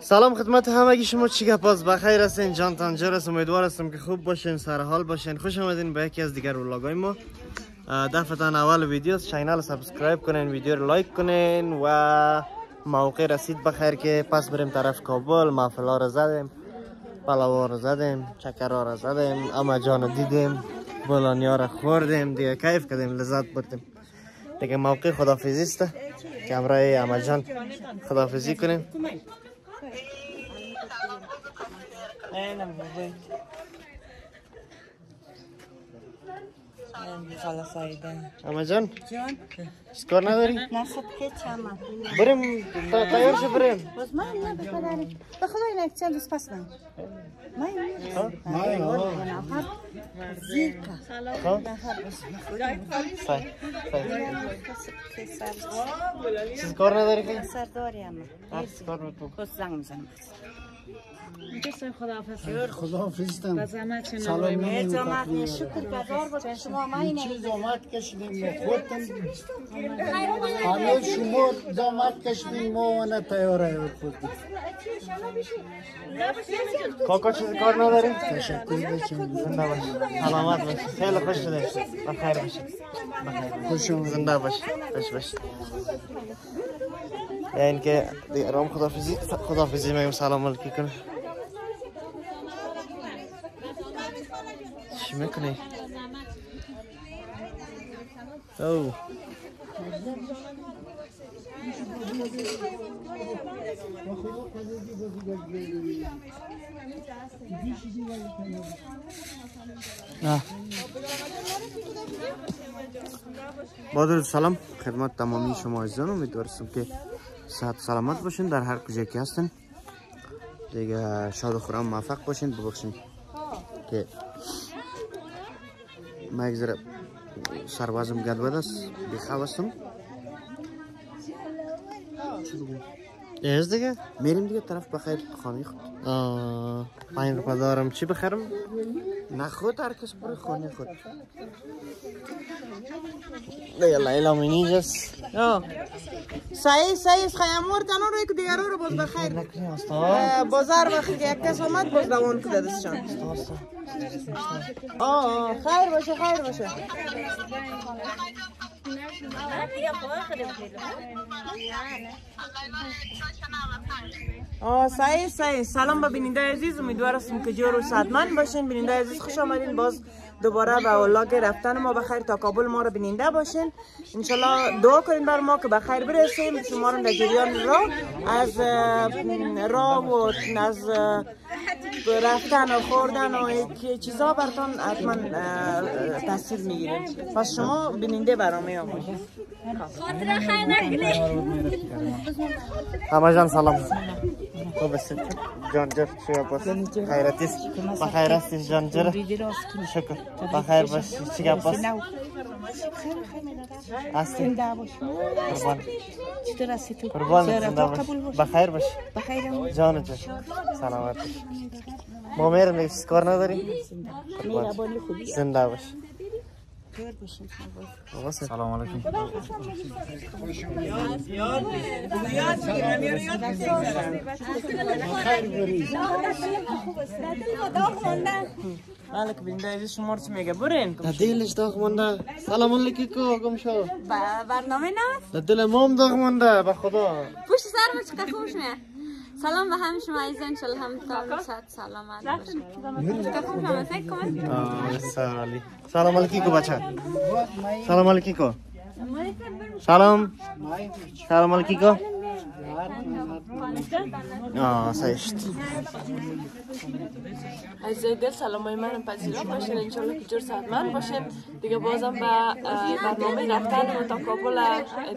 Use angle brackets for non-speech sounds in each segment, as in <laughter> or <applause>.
سلام خدمت همگی شما چی گپاز بخیر هستین جان تان است امیدوار هستم که خوب باشین سر حال باشین خوش آمدین به یکی از دیگر vlog ای ما. دفتان اول ویدیو channel subscribe کنین ویدیو رو like کنین و موقع رسید بخیر که پس بریم طرف کابل محفلا رو زدیم پلاوا رو زدیم چکرها رو زدیم اما جان دیدیم بلانیا رو خوردیم دیگه کیف کردیم لذت بردیم. دیگه موقع خدافیزی است که امرای اما جان خدافیزی کنیم. Eh, tama po sa customer. Ayan ang bubay. خلاص آیده اما جان جان سکار نداری؟ نه خب که چما بریم تا تیار شو بریم باز من نه بخداری به خدا این چند روز پس من من زیر که ها؟ نفر بس سای چیز کار نداری که؟ سر داری اما هر چیز کار بود خود زنگ می‌زنم خداحافظتم ای سلام جامعت نه شکر گذار باشه شما من اینه چی زحمت کشیدیم خودتون؟ همه شما زحمت کشیدیم ما نه تیاره خودتون کاکا چیز کار نداری؟ تشکر بچم زنده باش سلامت باش خیلی خوش شده بخیر باش خوش آمدید زنده باش خوش باش یعنی که دیگه رام خدافزی خدافزی مگم سلام علیکی کنه چی می‌کنی؟ او. با درود سلام خدمت تمامی شما عزیزان امیدوارم که صحت سلامت باشین در هر کجا که هستن دیگه شاد و خورم موفق باشین ببخشین که ما یک ذره سروازم گدبد است بیخواب هستم از دیگه؟ میریم دیگه طرف بخیر. خانه خود. آه پنج روپا دارم. چی بخرم؟ نه خود هر کس بره خانه خود. دیگه لیلا مینیج است سعی سعی خیامور تنو رو یک دیگر رو باز بخیر. بازار وقتی که یک کس آمد باز دوان کده دستشان. آه خیر باشه خیر باشه. سعی سعی سلام به بیننده عزیز امیدوارم که جور و صحتمند باشین. بیننده عزیز خوش آمدین. باز دوباره به ولاگ رفتن ما بخیر تا کابل ما رو بیننده باشین. انشالله دعا کنین بر ما که بخیر برسیم. شما رو در جریان راه از راه و از رفتن و خوردن و یک چیزا برتان حتما اه، تصویر می‌گیریم پس شما بیننده برامه باشین. همه جان سلام. خوب هستید جان جر چی باس خیرت است بخیر هستی جان جر شکر بخیر باش چی گپ باس هستی قربان چطور هستی تو؟ قربان زنده باش قبول باش بخیر جان جر سلامت ما میرم کار زنده باش بابا سلام. سلام علیکم. که بیننده عزیز شما چی میگه برین در دلش داغ مونده. سلام علیکم گم شو. برنامه نه در دل ما هم داغ مونده به خدا. پشت سر ما چقدر خوش میاد سلام به همه شما عزیزان انشالله هم تا صحت سلامت باشید سلام علیکم بچه. سلام علیکم سلام. سلام علیکم آه سایشت از دل سلام های منم. پذیرا باشین. انشالله که جور صحتمند باشین. دیگه بازم به برنامه رفتن و تا کابل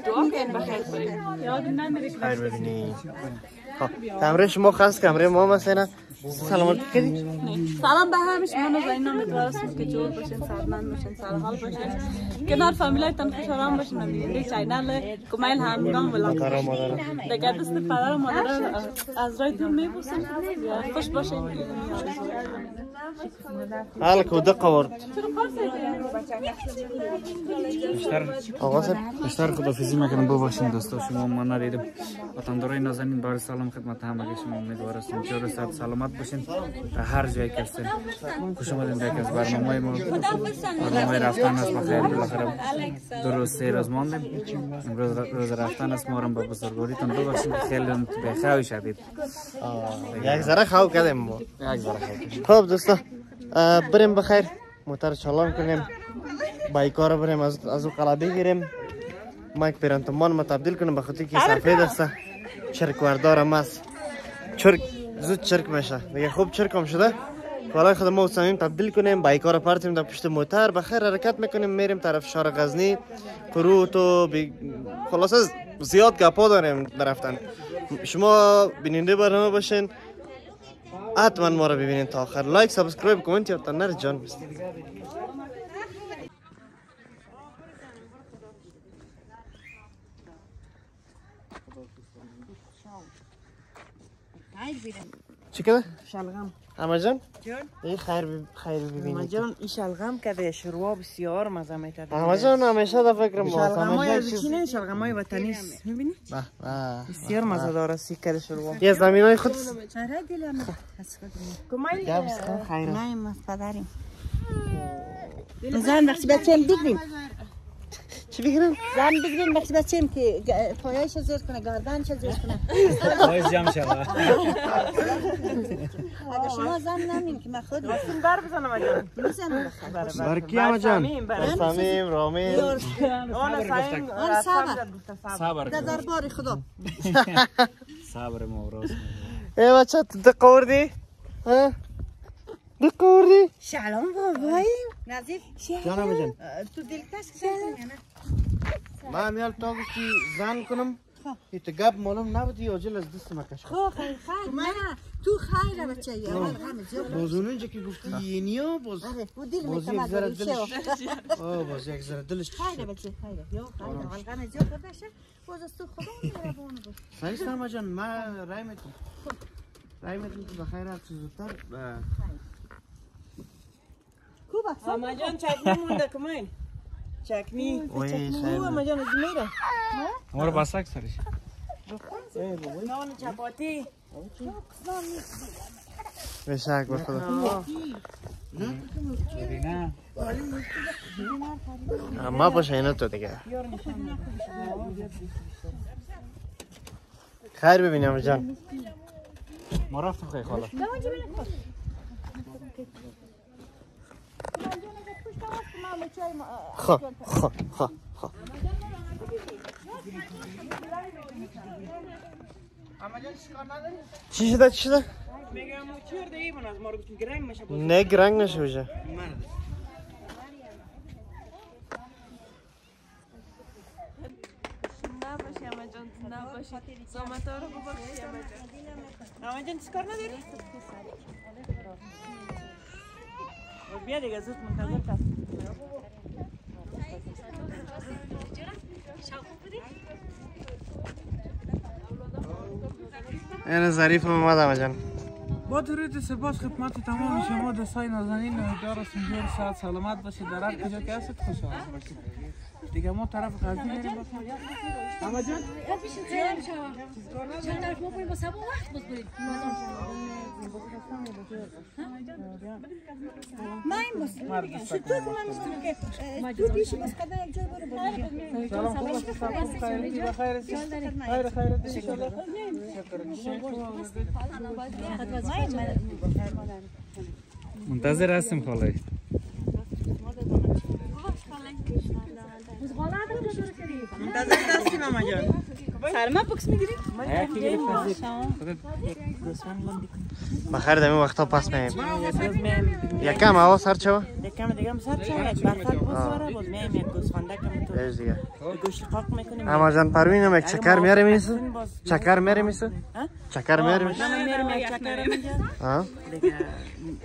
دعا کنین. بخیر بریم خیر ببینی خب کمره شما خاص کمره ما مثلا سلام علیکم کردی سلام به همه شما نازنین امیدوارم که جور باشین صحتمند باشین سر حال باشین. کنار فامیلایتان خوش آرام باشین و بیننده چینل کمیل همگان ولاگ کارا مادرم دیگه دست پدر و مادر از رای دور میبوسیم. خوش باشین. حال کو دقه ورد. آقا سر بیشتر خدافزی می‌کنم. ببخشید دوستا. شما ما ندیدم وطندارای نازنین بار سلام خدمت همه شما. امیدوار هستم جور و سلامت باشین هر جایی که هستین خوش آمدین به از برنامه ما برنامه رفتن است بخیر بالاخره دو روز سه روز ماندیم امروز روز رفتن است ما را به بزرگواریتان ببخشید که خیلی بخوی شدید یک ذره خواب کردیم ما یک ذره خوب خب دوستا بریم بخیر موتر چالان کنیم بایکار بریم از از او قلعه بگیریم مایک پیرانتمان ما تبدیل کنیم به خاطر که سفید است چرک وردارم است چرک زود چرک میشه دیگه خوب چرک شده. حالا خود ما صمیم تبدیل کنیم بایکار پرتیم در پشت موتر. بخیر حرکت می‌کنیم میریم طرف شهر غزنی. قروت و بی... خلاصه زیاد گپا داریم رفتن. شما بیننده برنامه باشین. حتما ما رو ببینین تا آخر. like subscribe comment یادتان نره جان. بست چی کده؟ شلغم. اما جان؟ جان؟ این خیر بی... خیر ببینید جان این شلغم کرده شروع بسیار مزه میتره اما جان همیشه در فکر ما. شلغم های همیشه از چی نه؟ شلغم های وطنی است. می‌بینی؟ به به بسیار مزه داره سی کرده شروع. یه زمین های خود آره دلم کمای خیر نه ما پدریم. زن وقتی بچه‌م بگیریم چی بگیرم؟ زن بگیریم وقتی بچه‌م که گ- پایه‌ش زیر کنه گردنش زیر کنه. باید جمع شود. اگه شما زن نمین که من خود این بر بزنم جان می‌زنم بخیر بر کی اما جان؟ سمیم، بر سمیم رامین. آن سعیم آن صبر. صبر. در دربار خدا. صبر ما راست ای بچه تو دقه وردی؟ ها؟ دقه وردی؟ سلام بابایی نظیف جان. اما جان تو دلکش کردی من میال تا گفتی زن کنم؟ ایت گپ معلوم نبودی یا جل از دست مکش خو خیر خیر. نه تو خیر بچه یا من باز اونجا که گفتی اینیا باز آره باز یک ذره بشه دلش <laughs> آه باز یک ذره دلش خیر بچه خیر یا خیر والغانه جو خودشه باز از تو خدا مهربان باش سعیست اما جان من رای میتون رای میتون که بخیر هر چیز زودتر. خوب است اما جان چکنی مونده کمای چکنی وای او اما جان از میره ما رو بسک سرش نان چپاتی بشک به خدا نه اما باشه اینا تو دیگه خیر ببینیم جان ما رفتم خیلی خاله خب خب خب خب چی شده چی شده؟ میگم چی ورده ای از ما رو گفتیم گرنگ میشه باز نه گرنگ نشه بشه نباشی اما جان نباشی زامت ها رو ببخشی اما جان اما جان چیکار نداری؟ بیا دیگه زود منتظر کس این ظریف هم اومد اما جان با درود سپاس خدمت تمام شما دوستای نازنین امیدوار هستم جور ساعت سلامت باشید در هر کجا که هستید خوشحال باشید دیگه ما طرف غزنی میریم اما جان من بس شو تو من مستم که اه، تو بیشی بس کده یک جای برو برو سلام خوب است سلام خیرتی بخیر است خیر خیرت ان شاء الله منتظر هستیم خاله منتظر هستیم اما جان سرما بکس می‌گیری بخیر دمی وقتا پس میم یکم هوا سر چوا یکم دیگه سر یک میم یک گوسفنده کم تو دیگه گوشت قاق می‌کنیم اما جان پروین هم یک چکر میاره میسو چکر میاره میسو؟ چکر میاره میسو یک چکر اینجا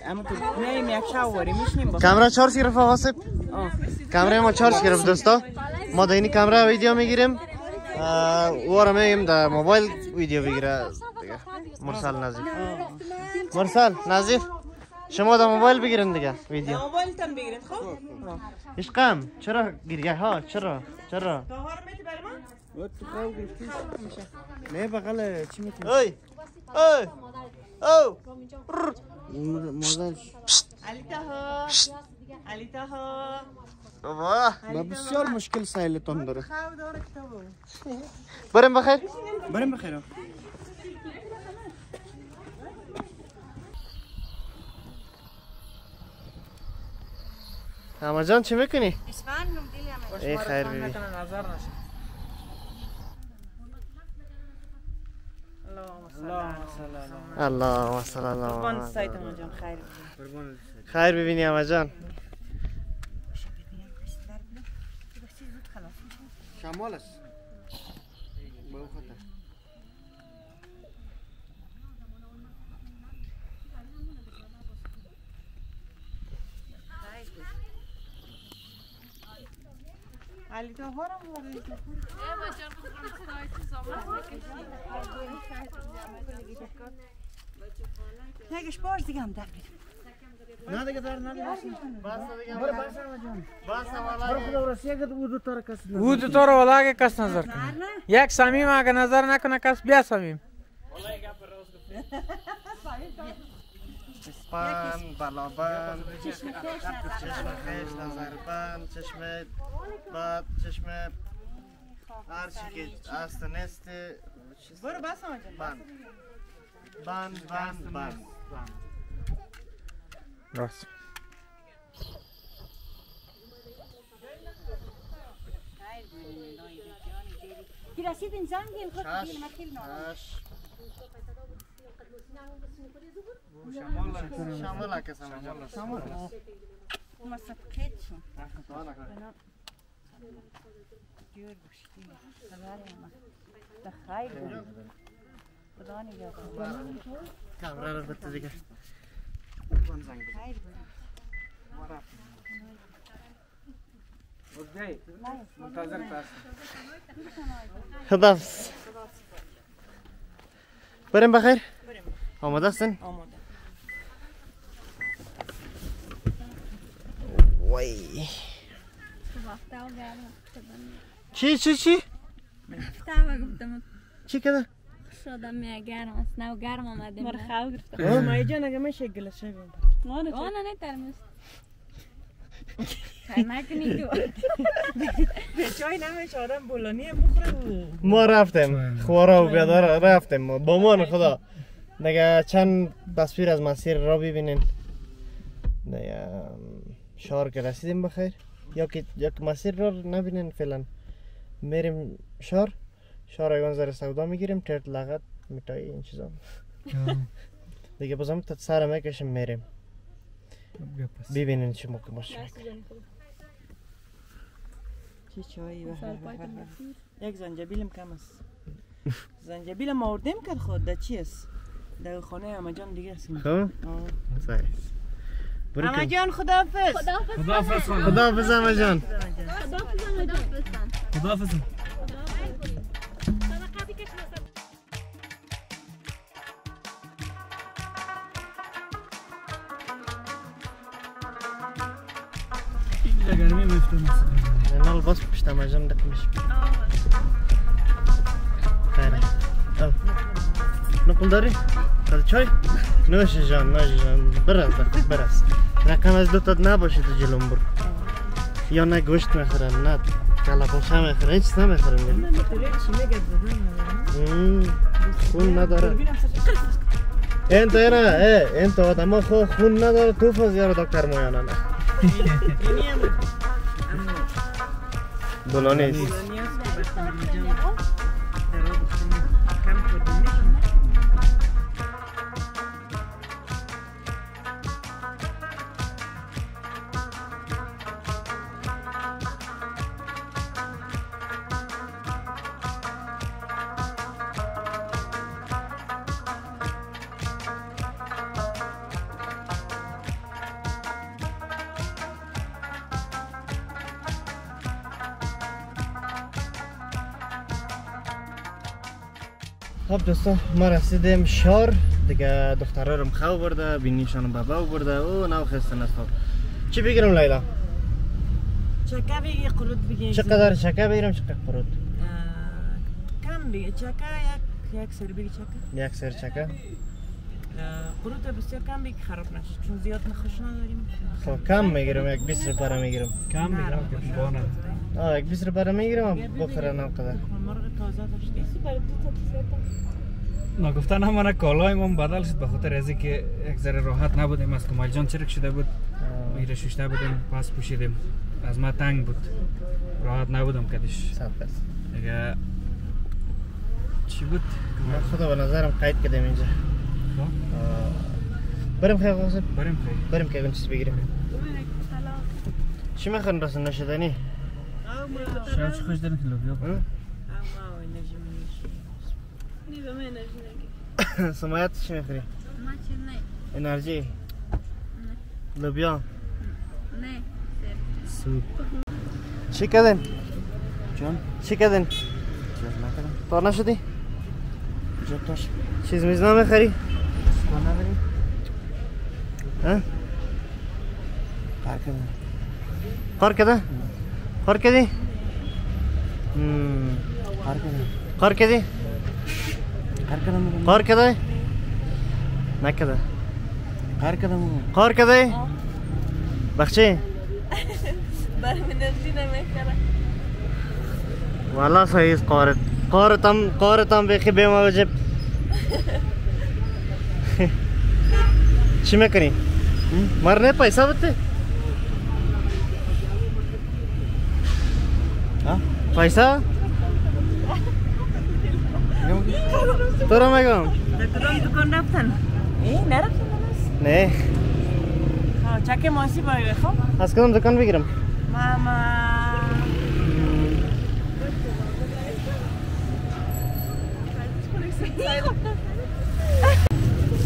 اما تو یک میشنیم کامرا چارج گرفت واسه آه. کامرا ما چارج گرفت دوستا ما این کامرا ویدیو می‌گیریم و را میگیم در موبایل ویدیو بگیره دیگه مرسل نظیف مرسل نظیف شما در موبایل بگیرین دیگه ویدیو. موبایل تن بگیرید خب عشقم چرا گریه ها چرا؟ چرا؟ میتی برای ما نه بغل چی می‌تونی اوی ای او مادرش علی تاها علی تاها واه با بسیار مشکل سایلتون داره بریم بخیر بریم بخیر اما جان چی می‌کنی؟ اسفند نم دیلی هم ای خیر بیبی نظر نشه الله صلی الله قربان علیه سایت ما جان خیر خیر ببینی اما جان شمال است علی رو بردی نگش دیگه هم در بیرم نه دیگه در نه بس دیگه برو بس بس والا او دو تو رو ولاگه کس نظر کنه یک سمیم اگه نظر نکنه کس بیا سمیم اسپان بلابند چشم خیش نظربند چشم باد چشم هر چی که است و نیست برو بس ما جان بند بند بند بند راست کی رسیدین زنگ دین خود چش دیل مکیل نه چش شمال که شمال شمال ما سبکت شون جور بشتی خبری ما بخیر خدا نگهدار کامرا رو بده دیگه خیر منتظر تاست خدافز بریم بخیر؟ آماده آماده وای. چی چی چی؟ چی کده شدم می گرم است. نو گرم آمده مر خاو گرفته ما جان اگه میشه گلس شویم آنه نه خیر نکنی تو. به چای نمیشه آدم بولانی بخوره و ما رفتیم. خوارا و بیادار رفتیم. ما با مان خدا. دیگه چند تصویر از مسیر را ببینین. دیگه شهر که رسیدیم بخیر. یا که یا که مسیر را نبینین فعلا. میریم شهر. شهر ایوان زر سودا می‌گیریم ترت لغت میتایی این چیزا. دیگه بازم تا سر می‌کشیم میریم. ببینین چی موقع باشه. چی چایی و یک زنجبیلم کم است. زنجبیل ما آوردیم کرد خود در چی است؟ در خانه اما جان دیگه است. خب؟ آه. صحیح که- جان خداحافظ. خداحافظ. خداحافظ اما جان. خداحافظ. گرمی میفتون نال باز پشت اما جان دک میشه خیره او نقل داری؟ کل چای؟ نوش جان نوش جان برس دخل برس رقم از دوتات نباشه تو جلوم برو یا نه گوشت می‌خورن نه کلا پاچه می‌خورن هیچ نمی‌خورن چی میگه زدن خون نداره این تو نه خب دوستان ما رسیدیم شار دیگه دختره رو مخو برده بینیشان بابا برده او نو خسته نست. چی بگیرم لیلا؟ چکه بگی قرود بگی چقدر چکه بگیرم چقدر قرود. آه، کم دیگه چکه یک یک سر بگی چکه؟ یک سر چکه. قروت بسیار کم بگی خراب نشه. چون زیاد نخوش نداریم. خب کم می‌گیرم یک 20 روپاره می‌گیرم. کم می‌گیرم که بانه آه یک 20 روپاره می‌گیرم بخورن هم قدر. مرغ تازه داشته ما گفتن هم کالای ما بدل شد به خاطر از که یک ذره راحت نبودیم از کمال جان چرک شده بود میره ششته بودیم پس پوشیدیم از ما تنگ بود راحت نبودم کدش دیگه چی بود من خدا به نظرم قید کردم اینجا. بریم خیلی قاسم بریم خیلی بریم که چیز بگیریم چی می‌خوان رسن نشدنی؟ شاید چی خوش داریم که لوبیا ها؟ سمایت چی می‌خوری؟ ما چی نه انرژی لوبیا نه سوپ چی کردن؟ جان چی کردن؟ چیز نکردم تار نشدی؟ جبتاش چیز میز نمی‌خری؟ تو نداری؟ ها؟ کار کردم کار کرده؟ کار کردی؟ کار کردم کار کردی؟ کار کردم کار کرده؟ نکرده کار کردم کار کرده؟ بخچه؟ برای من انرژی نمی‌خوره والله صحیح است قارت قارت هم قارت هم بخی به ما وجب چی می‌کنی؟ مرنه پیسا بده؟ ها؟ تو رو میگم در کدام دکان رفتن؟ ای نرفتن؟ نه آه، چکه ماسی باید خب از کدام دکان بگیرم ماما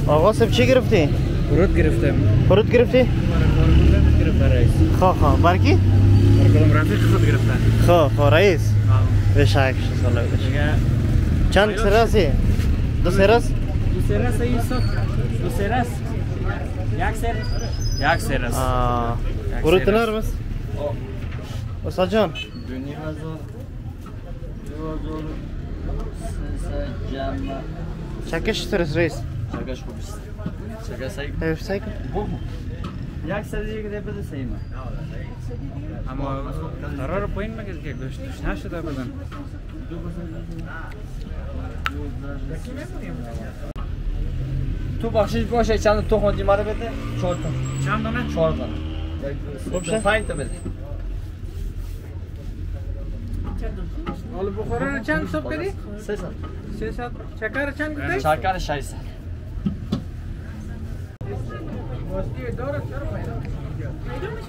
آقا سب چی گرفتی؟ فرود گرفتم فرود گرفتی؟ خواه خواه برکی؟ برای کدام رفیق خود گرفتن خواه خواه رئیس بشک سالا بشک دیگه چند سراسی؟ دو سراس؟ دو سرس ایسا دو سرس یک سر یک سرس آه یک فرود سرس. نرم است؟ استاد جان دونی هزار دو هزار سه جمع چکش سرس رئیس چگش خوب است چگه سعی حیف سعی کن یک سر دیگه ده بده سعی من اما قرار پایین مگه که گوشتش نشده بدن تو بخشش باشه چند تو خودی مرا بده چهار تا چند دانه؟ چهار تا خوب شد؟ پنج تا بده حالا بخوره رو چند حساب کردی؟ سه سال سه ساعت چکر چند گفتی؟ شکر شش سال واسطی داره چرا پیدا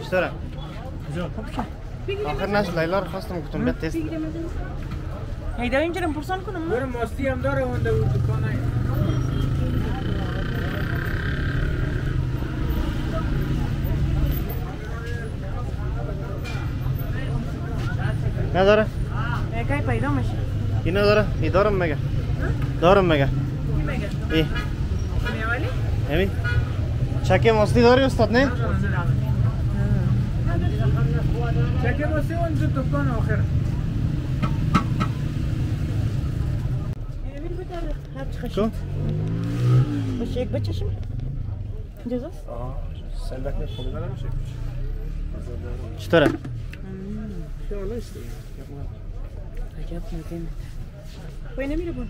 چطوره؟ آخر نش لیلا رو خواستم گفتم بیاد تست هیدا اینجا رو پرسان کنم برو ماستی هم داره اونده اون دکانه نداره؟ یکی پیدا میشه این نداره؟ ای دارم مگه دارم مگه کی میگه ای میوالی همین چکه ماستی داری استاد نه؟ چکه واسه اون دو دکان آخر ببین بده هر چی خشید کو؟ باشه یک بچشم اجازه چطوره؟ عجب مزه پای نمیره بون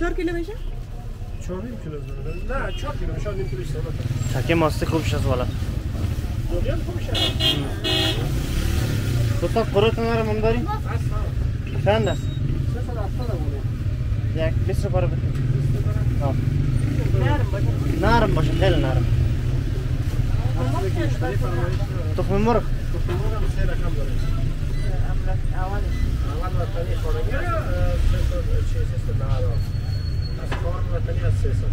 چهار کیلو میشه؟ چکه ماستی خوب شد والا دو تا قروت نرم هم Güzel. Bir sıfır bitti. Bir sıfır. Tamam. نارم başı. Narım نارم Gel narım. تخم المرغ تخم المرغ مسيرة كم درجة؟ أول أول وطنية فرنجية سيستم معاه أسفار وطنية سيستم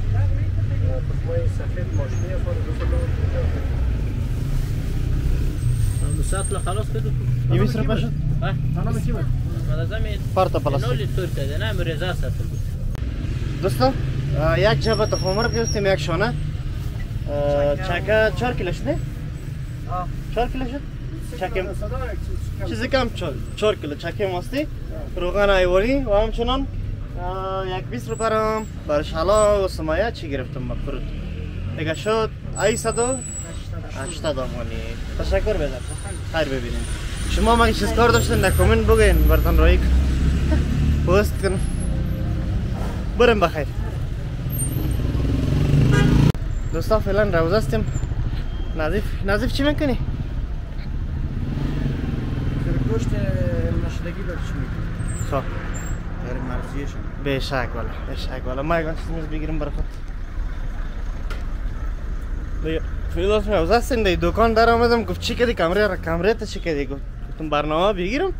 تخمية سفيد ماشية فرنجية المساطلة خلاص كده يمسر باشا؟ آه. ها؟ أنا بكيبك ماذا زمين؟ فرطة بلاصة نولي تركيا ده نعمل رزاسة في دوستان یک جبه تخم مرغ گرفتیم یک شانه. چکه. چهار کیلو شده؟ چهار کیلو شد؟ چکه. چیزی کم چهار کیلو چکه ماستی. روغن ایوانی و همچنان یک 20 رو برام بر شلا و سمایه چی گرفتم مفروض دیگه شد ای صد و هشتاد آمانی. تشکر بدم. خیر ببینیم. شما مگه چیز کار داشتین؟ در کامنت بگین برتان رایی پست کن. برم بخیر دوستا فعلا روزه هستیم نظیف نظیف چی می‌کنی؟ گوشت نشدگی داره چی می‌کنی؟ خب برای مرزیشون به شک والا به شک والا ما یکان چیز بگیریم برای خود فیلوس روزه هستیم دیگه دکان در آمدم گفت چی کردی کمره را کمره تا چی کردی گفت گفتم برنامه بگیرم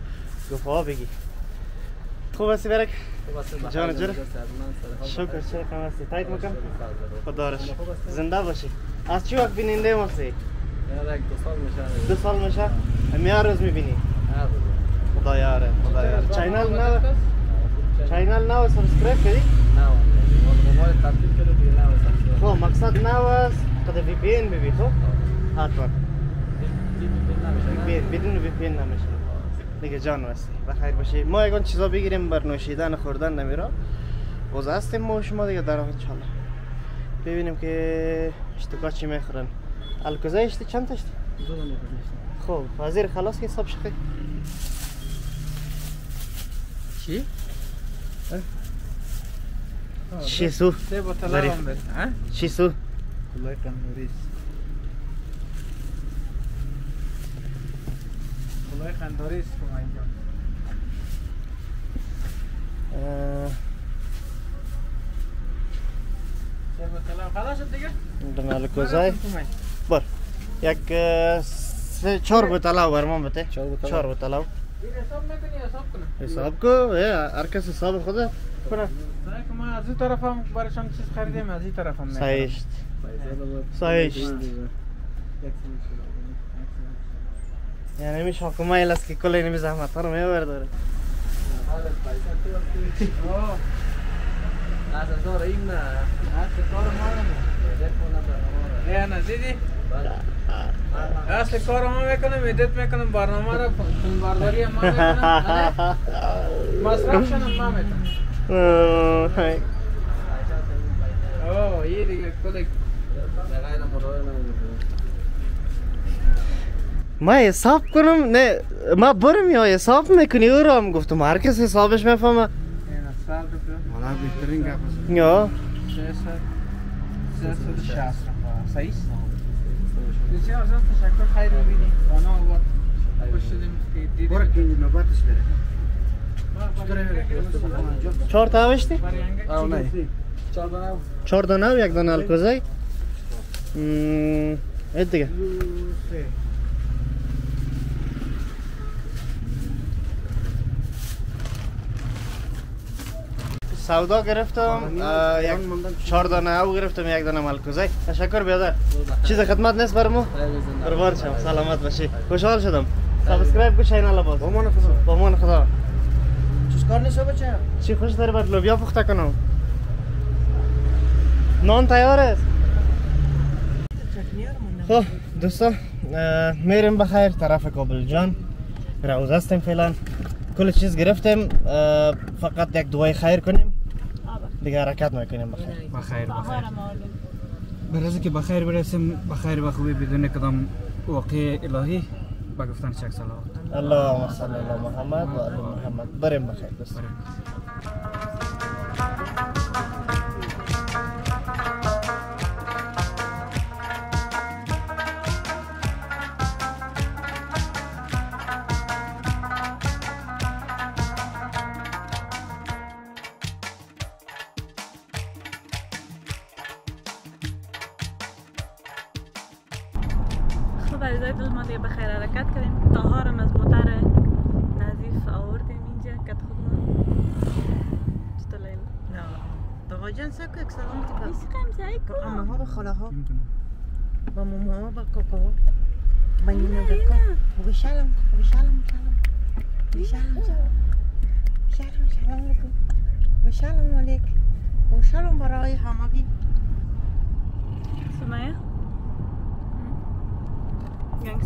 گفت ها بگی خوب هستی برک؟ جان جور شکر چه کم هستی. تایت میکن خدا رش زنده باشی. از چی وقت بیننده هستی؟ دو سال میشه. همی هر روز می‌بینی؟ خدا یاره خدا یاره چینل نه؟ چینل. نه سابسکرایب کردی؟ خب مقصد نه است. قد وی پی ان ببی خب؟ حتما. بدون وی پی ان نمیشه. دیگه جان واسه. بخیر باشی. ما یکان چیزا بگیریم بر نوشیدن خوردن نمیرا. باز هستیم ما شما دیگه در انشالله ببینیم که اشتکا چی می‌خورن. الکوزه اشتی چند تشتی خب وزیر خلاص که حساب شقی چی؟ چی سو؟ چی سو؟ کلای قندوری است. کلای قندوری است که ما اینجا خلاص شد دیگه؟ دم الکوزای بر یک سه چهار بوتلاو برمان بته چهار بوتلاو این حساب می‌کنی حساب کنم. حساب کو. هر کس حساب خود کنه. ما از این طرف هم برشان چیز خریدیم از این طرف هم. سایشت سایشت یعنی می شاکو مایل است که کل اینمی زحمت ها رو میبر داره اوه. از دار این نه از کار ما ای انا دیدی اصل کار ما می‌کنم ادت می‌کنم برنامه رو فیلم برداری ما می‌کنم مصرف شنم ما می‌کنم. اوه یه دیگه کل ما حساب کنم نه ما برم یا حساب می‌کنی او رو هم گفتم. هر کس حسابش می‌فهمه. والا بهترین است یا صحیح است بسیار زن تشکر خیر ببینی خانه آباد خوش شدیم برو که نوبتش بره چهار تا چهار دانه چهار دانه و یک دانه الکوزای اید دیگه. سودا گرفتم یک چهار دانه او گرفتم یک دانه ملکوزای تشکر بیادر. چیز خدمت نیست برمو قربان شم. سلامت باشی. خوشحال شدم. سابسکرایب کو channel باز. با مان خدا. با مان خدا. چیز کار نیست بچه چی خوش داره بر لوبیا پخته کنم؟ نان تیار است. خب دوستا میریم بخیر طرف کابل جان. روز هستیم فعلا. کل چیز گرفتیم فقط یک دوای خیر کنیم. دیگه حرکت می‌کنیم بخیر. بخیر بخیر. برای که بخیر برسیم بخیر و خوبی بدون کدام واقع الهی با گفتن چک صلوات اللهم صل علی محمد و علی محمد. بریم بخیر خب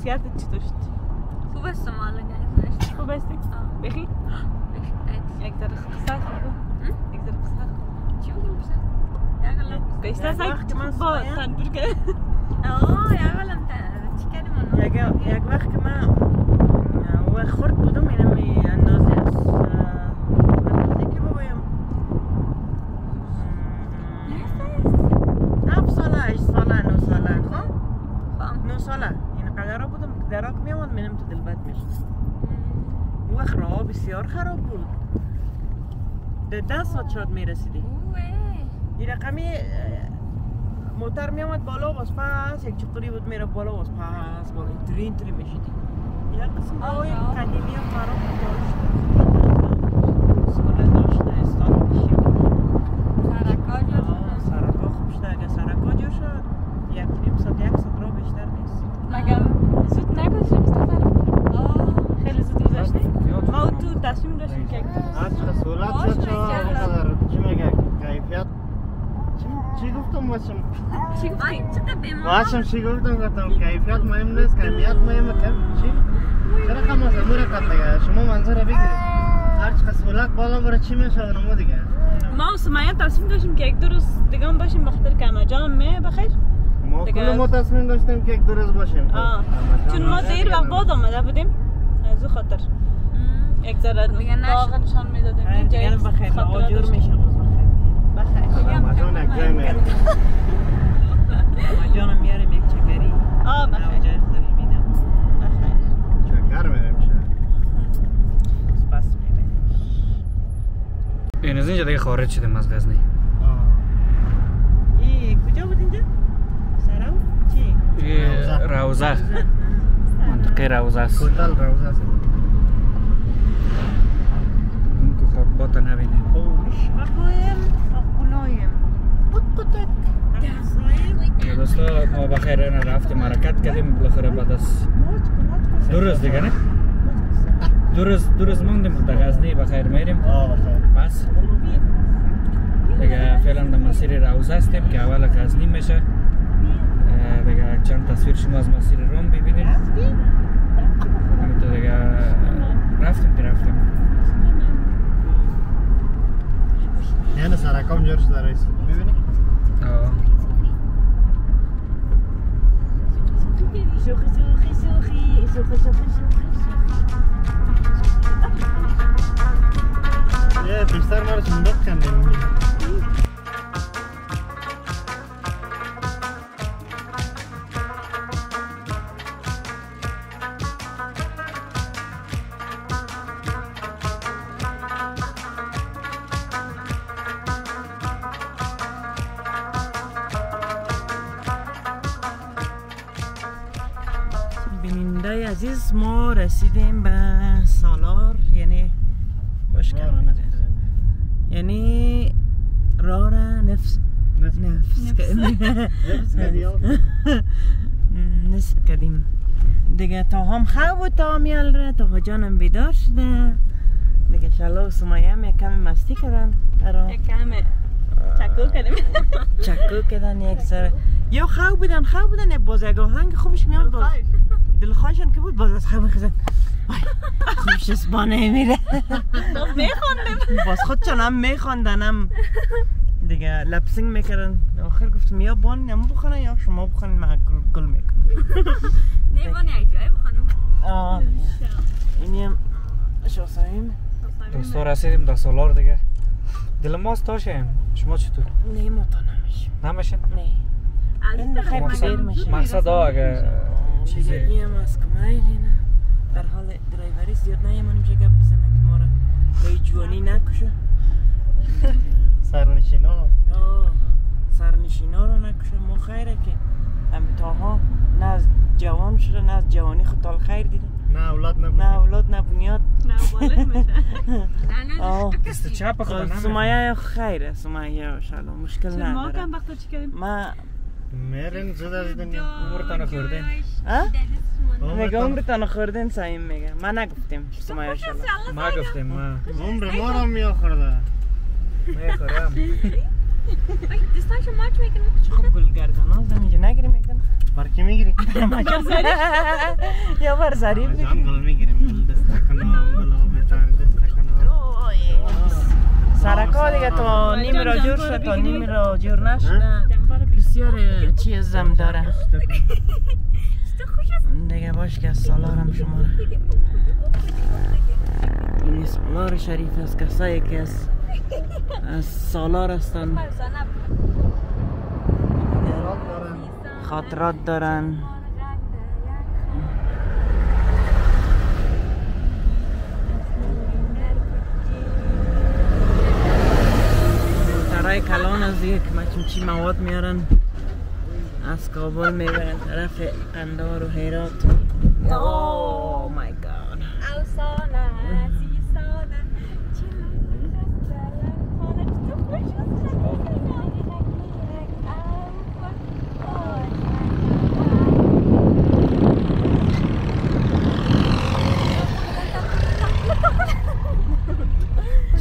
گنگسیت چطور شد خوب است مالا گنگزشت خوب هستی؟ بخی؟ یک ذره قصه کن یک چی بگیم بشه یک عالم بیشتر از وقت که من با سایم. تنبور کرد آه یک عالم ت- چی کردیم اونو؟ یک یک وقت که من و خورد بودم اینم ای اندازه از اه، اندازه که بگویم مم، هفت ساله هشت ساله نه ساله خب خب. نه ساله این قدر دراک میامد منم تو دلبت می‌شد اون وقت راه بسیار خراب بود ده ده ساعت شاید می‌رسیدی. این رقمی موتر می آمد بالا باز پس یک چقدری بود میره بالا باز پس بالا اینطوری اینطوری میشیدی این قسم آه. قدیمی ها خراب داشت ساله داشته استاد کشی سرکا جور آه، سرکا خوب شده اگه سرکا جور شد یک نیم ساعت یک ساعت را بیشتر نیست مگه نگذاشتیم سفر آه خیلی زود گذاشتی ما تو تصمیم داشتیم که یک دو از چه سهولت شما می‌کردم. بقدر چی میگه کیفیت چی- گفتم باشم چی بیمار باشم چی گفتم گفتم کیفیت مهم نیست کمیت مهمه کم چی چرا کم است امور دیگه شما منظور رو بگیرید هر چقدر سهولت بالا بره چی میشه اونمو دیگه ما و سمیه تصمیم داشتیم که یک دو روز دیگه هم باشیم بخاطر که همه جانم می بخیر کل ما تصمیم داشتیم که یک دو روز باشیم چون ما دیر وقت بعد آمده بودیم از او خاطر یک ذره. داغ نشان می‌دادیم داشتیم. جان یک میریم ما جانم میاریم یک چکری آه نه بخیر چکر میریم شه بس میریم این از اینجا دیگه خارج شدیم از غزنی ای کجا بود اینجا؟ روزه منطقه روزه است کوتل روزه است اون که خب باتا نبینیم دوستا ما بخیر اینا رفتیم حرکت کردیم بالاخره بعد از دو روز دیگه نه دو روز دو روز ماندیم در غزنی بخیر میریم بس دیگه فعلا در مسیر روزه هستیم که اول غزنی میشه چند تصویر شما از مسیر روم ببینید همینطور دیگه رفتیم که رفتیم یعنی سرکام جور شده رئیس ببینی آه. سوخی سوخی سوخی سوخی سوخی سوخی یه بیشتر ما رو صندوق کندیم ما رسیدیم به سالار یعنی کلمه یعنی راه را نفس. نفس <laughs> <laughs> نفس. کردیم. دیگه تا هم خواب و تا میال را تا جانم بیدار شده. دیگه شلا و سمایه هم یک کمی مستی کردن. یک چکو کردیم. چکو کردن یک سر. یا خواب بودن خواب بودن یک باز یک آهنگ خوبش میاد باز. دلخواهشان که بود باز از خواب خزن خوبش اسبانه میره باز میخوندیم باز خودشان هم میخواندن هم دیگه لپسینگ می‌کردن. آخر گفتم یا بان هم بخونن یا شما بخونین من گل- می‌کنم. نیوان یک جای بخونیم آه. اینی هم شاسایم دوستا رسیدیم در سالار دیگه. دل ماست تاشیم شما چطور؟ نه ما تا نمیشیم نمیشین؟ نه. این خیلی مقصد, دیر میشه مقصد ها اگه هم از کمایلی نه در حال درایوری زیاد نیمانیم چه گپ بزنه که ما را به جوانی نکشه سرنشینا سرنشینا رو نکشه ما خیره که امتاها نه از جوان شده نه از جوانی خطال خیر دیده نه اولاد نبود نه اولاد نه بنیاد نه بالش میشه دست چپ نمیشه سمایه خیره سمایه شلو مشکل ما نداره کم وقت چی کردیم ما از دنیا عمرتان خوردین ها؟ عمرتان- میگه عمرتان خوردین سعیم میگه ما نگفتیم سمایه شلو ما گفتیم ما عمر ما رو میآخرده می‌خورم دستاشو ماچ می‌کنیم خب گلگردان ها زمینجا نگیریم یک دم برکی می‌گیری یا بر ظریف جان گل می‌گیریم گل دست کنم گل تر دست کنم سرکا دیگه تا نیم را جور شد تا نیم را جور نشد بسیار چیزم داره دیگه باش که سالارم شما را این سالار شریف کسایی که از سالار هستن. خاطرات دارن. موترهای کلان از یک مچمچی مواد میارن؟ از کابل می‌برن طرف قندار و هرات اوه مای گاد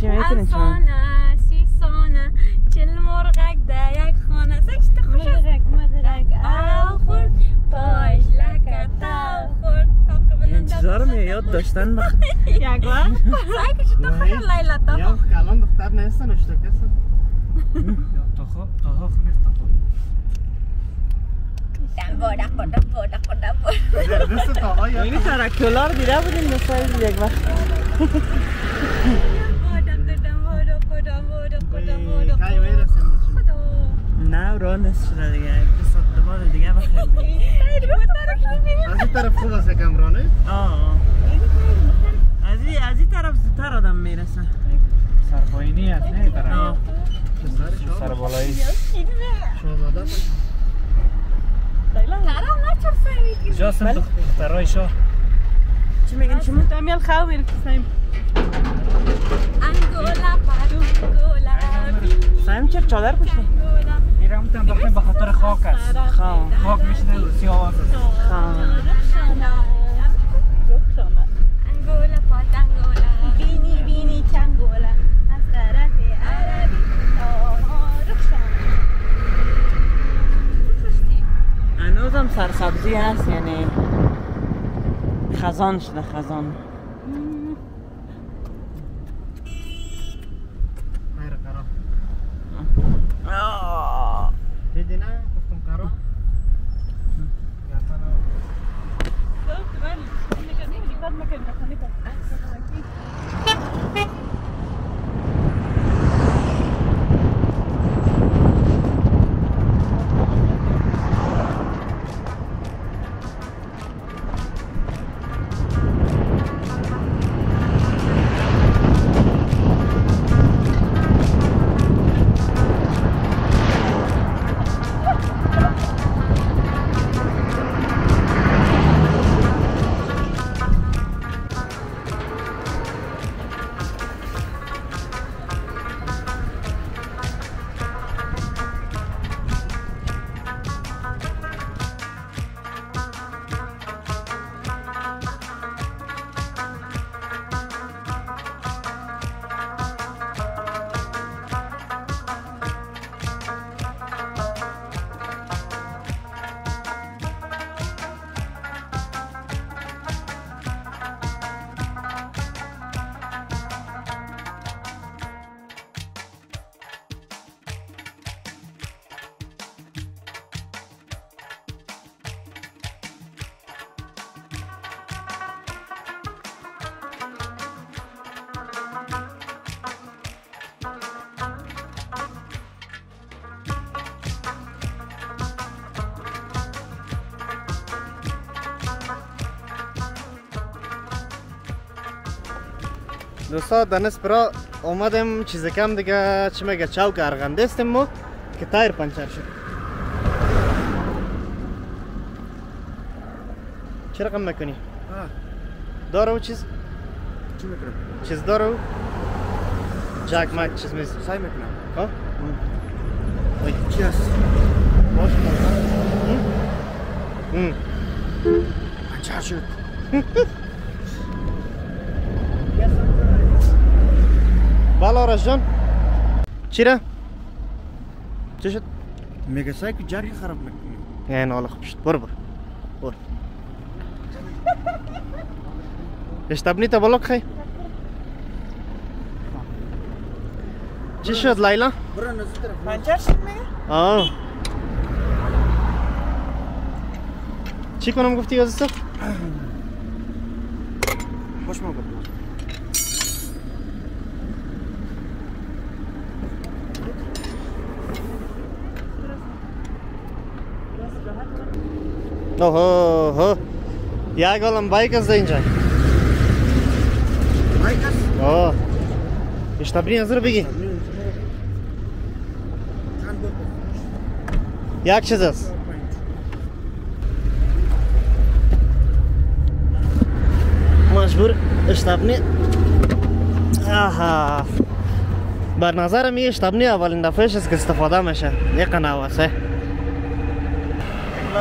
چی می‌کنی شما؟ افسانه سی سانه چل مرغک در یک خانه سکشت خوش مرغک مرغک آو خورد باش لکه تاو خورد این چیزا رو می یاد داشتن بخ... یک وقت سعی که چطور خوش لیلا تا یا کلان دختر نیستن اشتا کسا تا خوب تا خوب نیست تا خوب بودا خدا بودا خدا بودا دست تا آقا یا این ترکتولار دیده بودیم مثلا یک وقت بودا خدا بودا خدا بودا خدا بودا کای می‌رسیم ماشین خدا نه راه نیست شده دیگه بعد دیگه بخیر. از این طرف خوب است کمرانه آه. از این از این طرف زودتر آدم می‌رسه. سرپایینی هست نه طرف. سر بالایی. شاهزاده ترام نچر سعی جا هستن دخترهای شاه چی میگن شما؟ El Javier que está انگولا پرونگولا سعیم چرا چادر؟ میرم اون بخیم به خاطر خاک است خاک میشنه است خواه انگولا پاتنگولا بینی بینی چنگولا از طرف عربی هنوزم سرسبزی هست یعنی خزان شده خزان. دوستا دنس برا اومدم چیز کم دیگه چی میگه چوک ارغنده استیم ما که تایر پنچر شد چه رقم می‌کنی؟ داره و چیز؟ چی می‌کنم؟ چیز داره و؟ جاک مک چیز میز سعی می‌کنم ها؟ چی هست؟ باش؟ پنچر شد Farajjon. Chira. Cheshit. Mega sayku jarga qarab. Yani ola qilib Bor, bir. Bir. Ishtabnita baloq qay? Cheshit Layla. Birini zitra. Panchar shimmi? Ha. Чико нам гуфти языцов? Пошмал гуфти. یک عالم بایک است اینجا بایک است آه اشتبری نظر بگی چند بود یک چیز است مجبور اشتبنی آها بر نظر می اشتبنی اولین دفعه است که استفاده میشه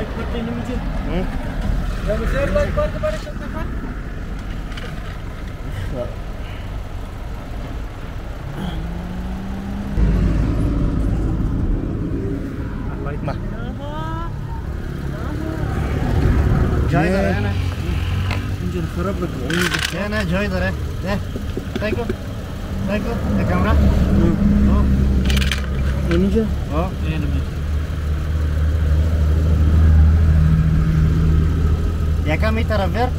یک نواسه لایک بکنی نمیشه یا بسیار لایک کار که برش نفر جای داره نه اینجا رو خراب بکن نه نه جای داره نه تای کن تای کن یک کامرا اینجا آه یکم این طرف بر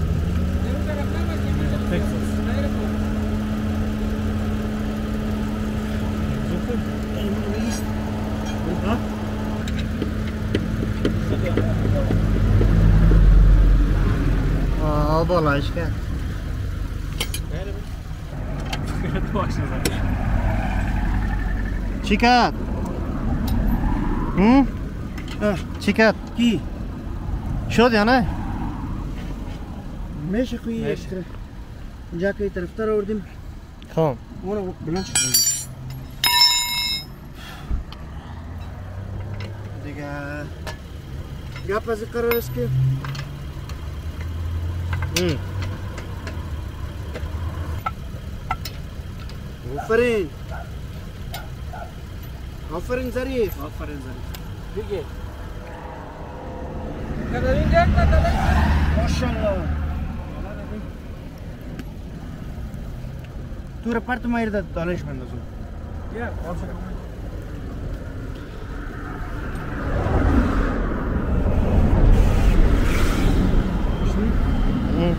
آه بالایش کرد چی کرد؟ هم؟ چی کرد؟ میشه خوی طرف اینجا که طرفتر آوردیم. خب. اونو بلند شد دیگه. گپ از قرار است که. آفرین. آفرین ظریف. آفرین زنی دیگه. کدرین کدرین ماشاءالله. رو پرت ما ایرده دانش بندازم یا آفرین هم.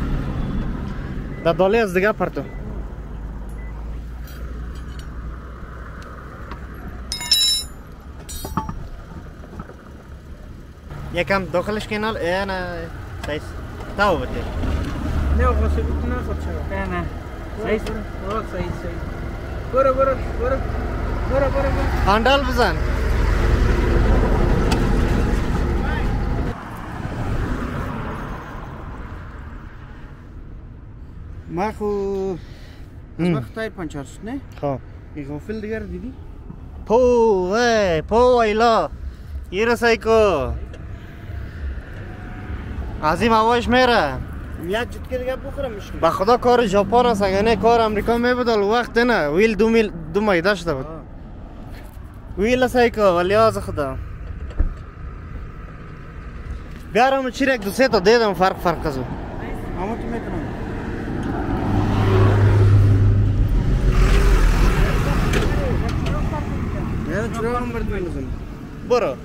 در دالی از دیگه پرتو یکم داخلش کنال ای نه سایس تاو بده نه واسه بیت نه خود چرا نه نه صحیح آه صحیح صحیح برو برو برو برو برو برو هاندال بزن ما خو از هم. وقت تایر پنچر شد نه خب این غافل دیگر دیدی پو ای پو ایلا یه رسای کو عظیم هواش میره یک جد که دیگه بخورم مشکل. به خدا کار ژاپن است اگه نه کار امریکا میبودل وقت نه. ویل دو میل دو مای داشته بود. ویل سایکو ولی از خدا. بیارم چی یک دو سه تا دیدم فرق فرق کزو اما تو برد میلزم برو.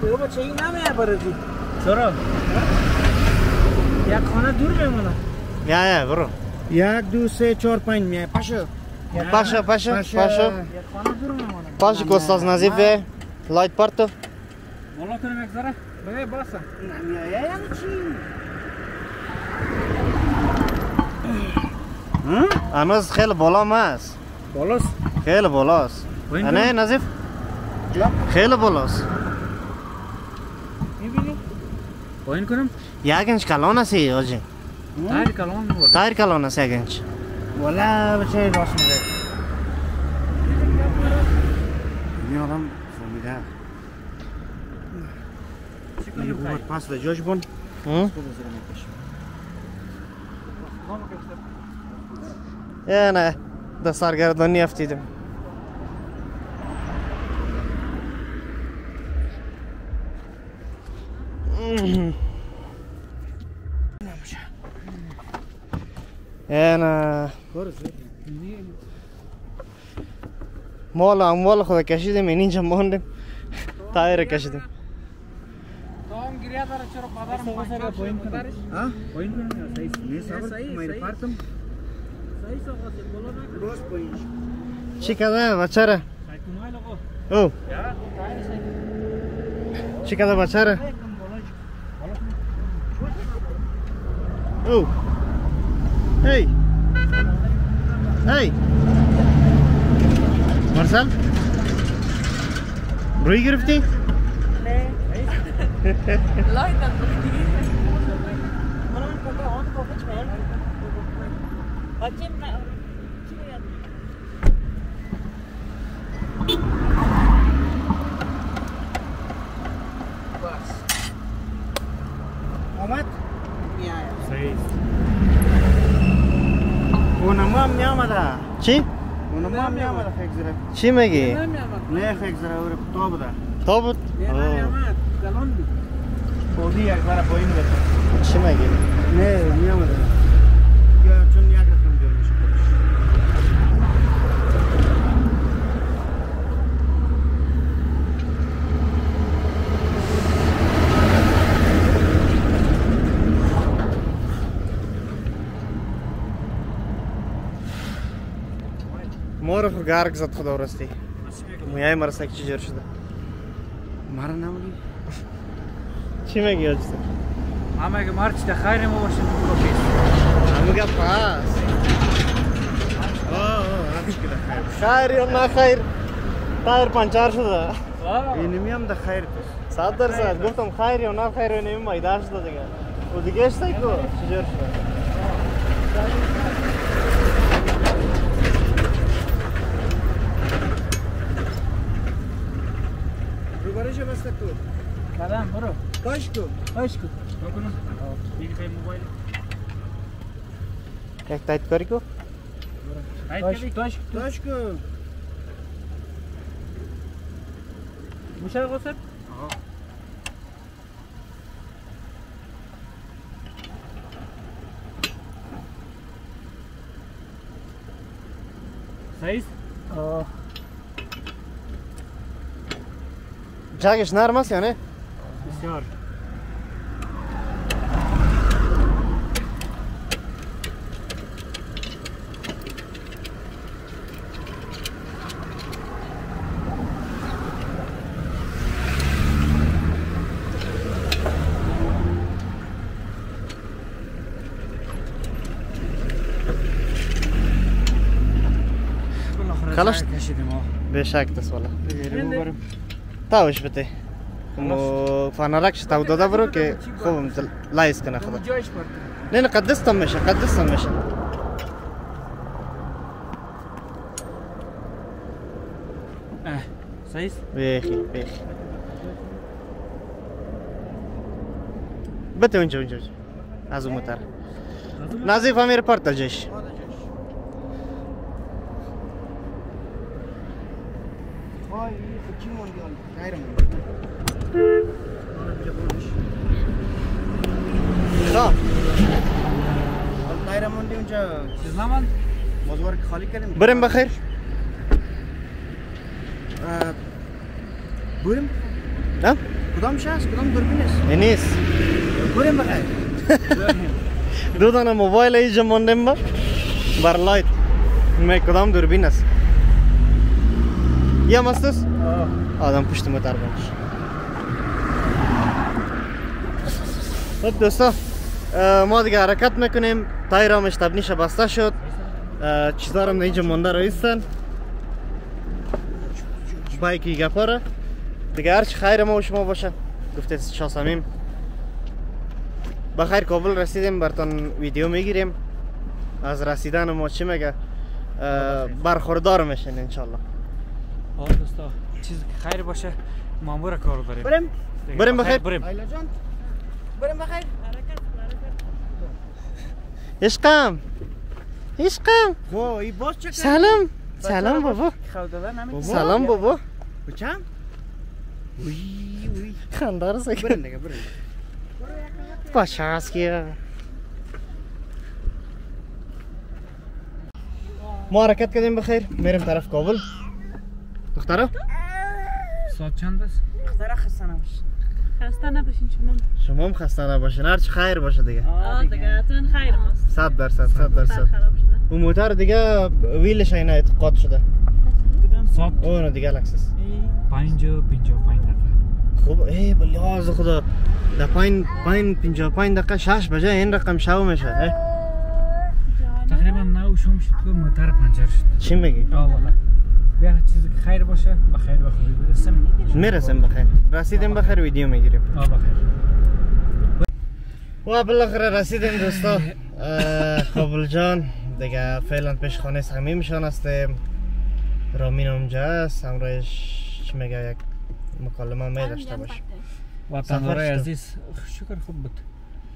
تو بچه این نمیه برزی؟ چرا؟ یک خانه دور میمونه یا یا برو یک دو سه چهار پنج میای پاشو پاشو پاشو پاشو یک خانه دور میمونه پاشو که استاز نظیف به لایت پارتو بالا کنیم یک ذره بده باسه نمیای یعنی چی هنوز خیلی بالا ماست بالاست خیلی بالاست نه کنم؟ نظیف خیلی بالاست می‌بینی پایین کنم یک انچ کلان هستی آجی تایر کلام میبوده تایر کلان هست یک انچ والا بچه راست میگه این آدم فهمیده یه بود پس ده جاش بون هم؟ یا نه در سرگردانی افتیدم یا نه مال و اموال خود کشیدیم این اینجا ماندیم تایر کشیدیم تو هم گریه داره چرا پدرم پنچر شد مادرش ها پایین کنم صحیح نیست صحیح، صحیح صحیح. پارتم صحیح ساقا سے بولو نا روز پایین چی کده بچره سایکل لگو او یا چی کده بچره او هی هی مرسل روی گرفتی؟ لایتم دیگه من کجا آن کجا چمن بچه من چی باید آمد صحیح اونم هم نیامده چی؟ اونم هم نیامده فکر زره چی میگی؟ نه فکر زره اور تو بوده تا بود؟ نه اوه. نمیامد کلان بود بودی یک بار پایین گرفت چی میگی؟ نه نیامده یا چون یک رقم جور میشه خودش ما رو خو گرگ زد خدا راستی مویای مرسک چی جور شده مرا نمیگی چی میگی آجی همه که مارچ ده خیر ما باشیم برو پیش همه گپ پس خیر یا نه خیر تایر پنچر شده اینمی هم ده خیر تو صد درصد گفتم خیر یا نه خیر و نمی مایدار شده دیگه و دیگه اشتای کو چجور شده رو برش بسته تو کلان برو کاش کو باش کو بکنم دیگه پای موبایل یک تایت کاری کو تایید باش کاش کو میشه غصب صحیح جاگش نرم است یا نه بسیار خلاص کشیدیم ها بریم تاوش بده مو فانالکش تاو داده برو که خوبم لایس کنه خدا نه نه قدستم میشه قدستم میشه صحیح بیخی بیخی بده اونجا اونجا. از اون طرف نظیف امیر پارتا جش وای چی موندیال خیر موندیال تا حال تایر موندی اونجا چیز نمان بازوار که خالی کردیم بریم بخیر اه، بریم ها کدام هست کدام دوربین است نیست بریم بخیر دو دانه موبایل اینجا موندیم با بر لایت می کدام دوربین است یا مستوس آدم پشت موتر باش خب دوستا اه، ما دیگه حرکت می‌کنیم تایرامش تبنیش بسته شد اه، چیزارم اینجا مونده خیر ما باشه ما آه دوستا چیز خیر باشه مامور کار داریم بریم بریم بخیر. بریم آیلا جان بریم بخیر عشقم عشقم خو ای باز چه سلام سلام بابا سلام بابا بچم وی وی خندار بریم سکن دیگه بریم باشه از که ما حرکت کردیم بخیر میریم طرف کابل دخترا ساعت چند است؟ دختره خسته نباش خسته نباشین شما شما هم خسته نباشین هرچی خیر باشه دیگه آه دیگه تون خیر ماست صد درصد صد درصد خراب شده اون موتر دیگه ویلش اینا اتقاد شده ساعت اونو دیگه لکسس پنج و پنجاه و پنج دقیقه خوب ای بلیاز خدا در پایین پایین پنجاه و پنج دقیقه شش بجه این رقم شو میشه. تقریبا نو شام شد که موتر پنچر شد چی میگی؟ آه والا بیا چیزی که خیر باشه بخیر به خوبی برسیم. می‌رسیم بخیر رسیدیم بخیر ویدیو می‌گیریم. آه بخیر و بالاخره رسیدیم دوستا. کابل جان دیگه فعلا پیش خانه صمیمشان هستیم. رامین اونجا است همراهش چی میگه یک مکالمه می داشته باشیم وطندارای. عزیز شکر خوب بود.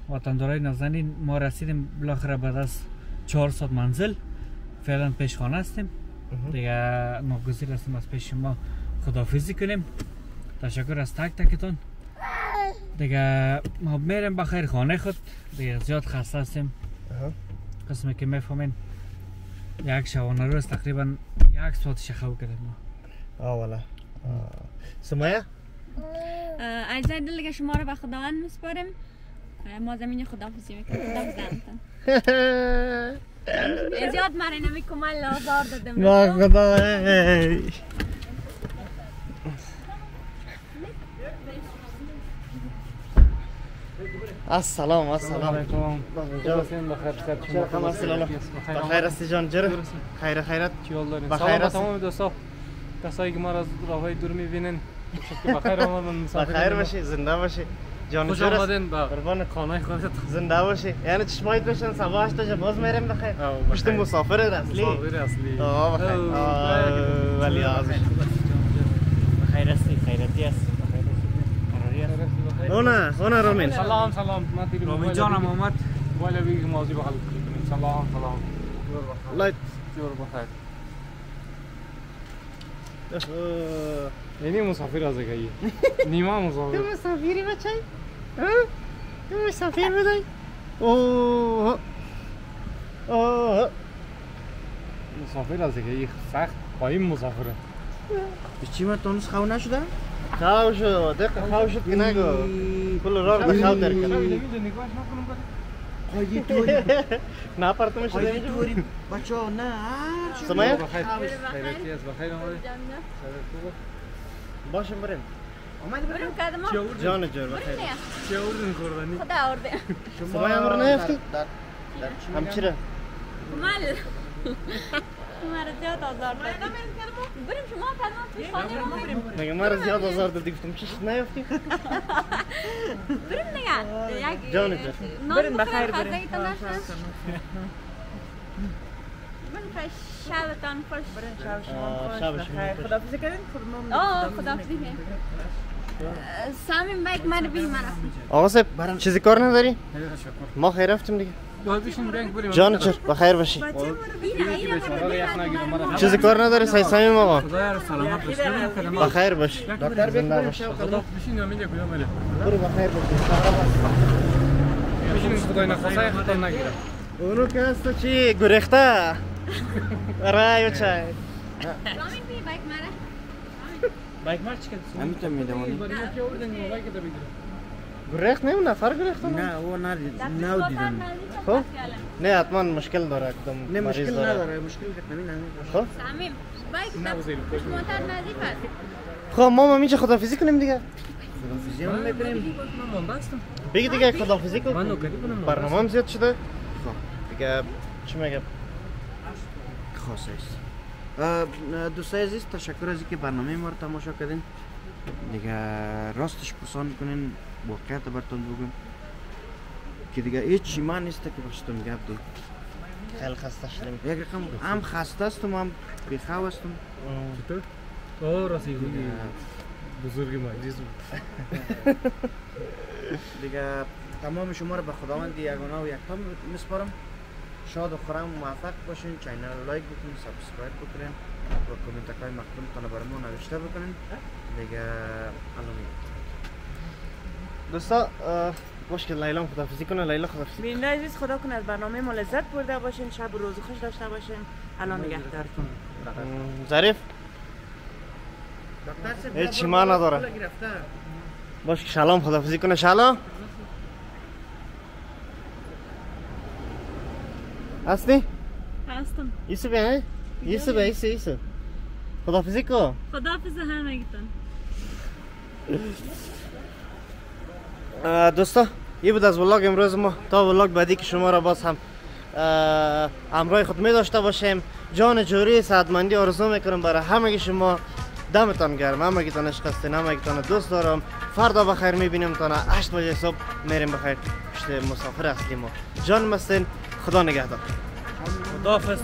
وطندارای نازنین ما رسیدیم بالاخره بعد از چهار ساعت منزل. فعلا پیش خانه هستیم. دیگه ناگزیر هستیم از پیش شما خدافزی کنیم تشکر از تک تکتون دیگه ما میریم بخیر خانه خود دیگه زیاد خسته هستیم. قسمی که می‌فهمین یک شبانه روز تقریبا یک ساعت شخو کردیم ما آه والا سمایه اجزای دل که شما رو به خداوند میسپاریم ما زمین خدافزی می‌کنیم خدافزتون زیاد مرا نمی‌کنم لازار دادم ما خدا. السلام السلام چرا خبر سلالا بخیر هستی جان جرا خیر خیرت بخیر؟ تمام دوستا کسایی که ما را از راه های دور می‌بینین بخیر آمدن بخیر باشی زنده باشی جان خوش آمدین به قربان. خانه خودت. زنده باشی یعنی چشمایت بشن سبا هشت باز میریم بخیر. پشت بخیر. مسافر اصلی. مسافر اصلی. آه بخیر. ولی آزش خیر هستی خیرتی هستی؟ اونا اونا رامین. سلام سلام. ما تیری رامین جانم آمد. بالا بگی موضوع بخل کنیم. سلام سلام. لایت. جور بخیر اوه. یعنی مسافر از گایی <laughs> نیما مسافر. تو مسافری بچه؟ ها؟ تو مسافر بدای اوه. اوه. مسافر از گایی سخت قایم مسافره چی ما تونس خاو نشده؟ خاو شد دقیقه خاو شد که نگو. کل راه به خاو در کرد. <laughs> نه پرتو میشه نمیشه بچه ها نه سمایه است بخیر باشیم بریم. بریم کدما جان جور بخیر چی آوردین خوردنی خدا آورده سمایه امر نیفتی همچیره کمال مرا زیاد آزار دادی بریم شما کدما پیش خانه ما بریم مگه مرا زیاد آزار دادی گفتم چیش نیفتی بریم دیگه جان جور نان بریم بخیر بریم بریم شبتان خوش بریم شب شما خوش. شما خوش. خداحافظی کردین خودمون آه خدا سامین بیک من بین من آقا صاحب چیزی کار نداری؟ ما خیر رفتیم دیگه. جان چور بخیر باشی. مرا چیزی کار نداری؟ سعی سمیم آقا. بخیر. باش دکتر زنده باش خدا بشین یا میگه کجا میره برو بخیر باش بشین خدای نخواسته خطا نگیره اونو که هست چی؟ گریخته؟ <laughs> رای و چای. سامین بی بیک مرا بایک مارچ کرد همیتون میدمانی برای ما که آوردین موبایل که بگیره گریخت نه نفر گریخته نه او نه نو دیدم خب نه حتما مشکل داره کدام نه مشکل داره. نداره مشکل نمی نمی خب سامین بیک موتر نزدیک است خب ما میشه خدافیزی کنیم دیگه خدافزی هم می‌کنیم بگی دیگه خدافیزی کن من برنامه هم زیاد شده دیگه چی میگم خاصه است دوستای عزیز تشکر از اینکه برنامه ما رو تماشا کردین دیگه راستش پرسان کنین واقعیت براتون بگم که دیگه هیچ ایمان نیست که باشتم گپ دی خیلی خسته شدیم یک رقم هم خسته هستم هم بیخواب هستم چطور؟ اوه راستی بزرگ مجلس بود دیگه تمام شما رو به خداوند یگانه و یکتا میسپارم شاد و خورم و موفق باشین channel رو like بکنین subscribe بکنین و کامنت های مختلفتان رو برای ما نوشته بکنین. دیگه الان دوستا باش که لیلا هم خدافیزی کنه. لیلا خدافیزی بیننده عزیز خدا کنه از برنامه ما لذت برده باشین. شب و روز خوش داشته باشین. الان نگهدارتون ظریف. هیچ چی ما نداره. باش که شلام خدافزی کنه. شلام. هستی؟ هستم یوسف ها؟ یوسف یوسف یوسف خدافزی کن خداحافظ همگیتون اه، دوستا این بود از ولاگ امروز ما تا ولاگ بعدی که شما را باز هم همراه خود می داشته باشیم جان جوری سعادمندی آرزو می‌کنم برای همگی شما دمتان گرم همگیتان عشق هستین همگیتان دوست دارم فردا بخیر می‌بینیم تا 8 بجه صبح میریم بخیر پشت مسافر اصلی ما جان مستین خدا نگهدار. خداحافظ.